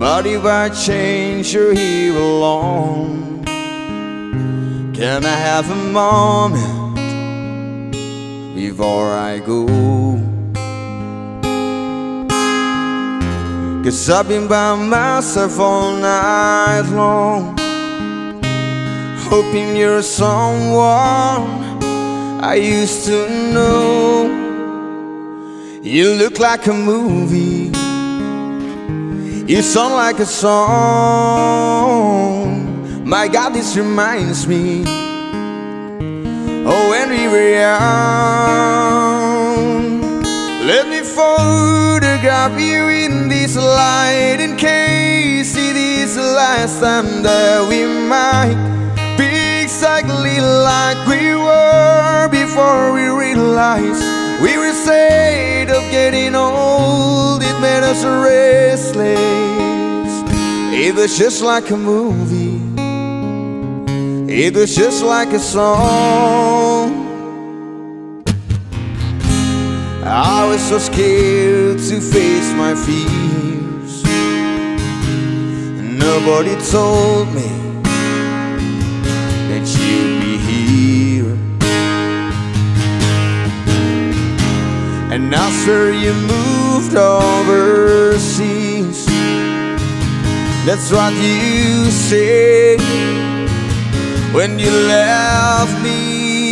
But if I change, you're here alone Can I have a moment before I go? Cause I've been by myself all night long Hoping you're someone I used to know. You look like a movie you sound like a song. My God, this reminds me Oh, when we were young. Let me photograph you in this light In case it is the last time that we might Be exactly like we were Before we realized we were afraid of getting old. It made us restless. It was just like a movie. It was just like a song. I was so scared to face my fears. Nobody told me And after you moved overseas. That's what you said When you left me.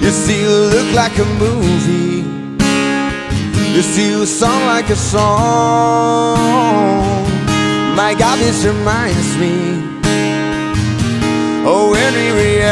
You still look like a movie. You still sound like a song. My God, this reminds me Oh, when we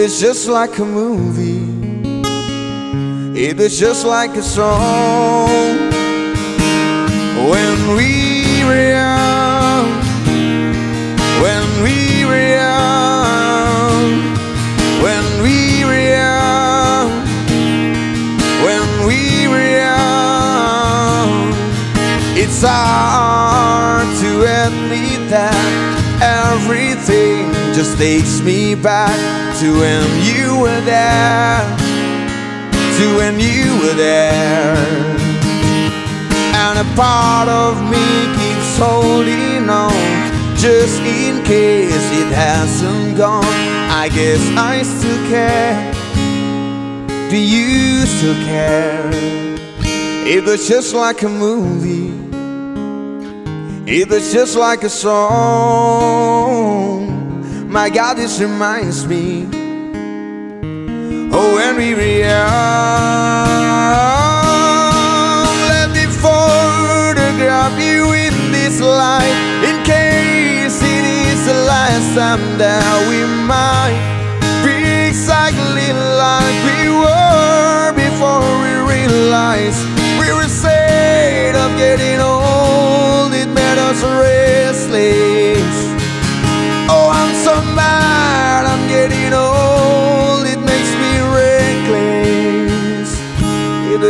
It was just like a movie. It was just like a song. When we were young, when we were young, when we were young, when we were young. It's hard to admit that everything just takes me back to when you were there to when you were there. And a part of me keeps holding on Just in case it hasn't gone. I guess I still care. Do you still care? It was just like a movie. It was just like a song My God, this reminds me. Oh, when we were Let me photograph you in this light In case it is the last time that we might Be exactly like we were Before we realized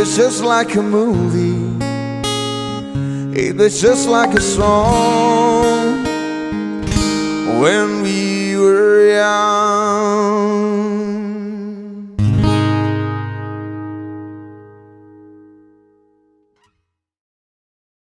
It's just like a movie. It's just like a song. When we were young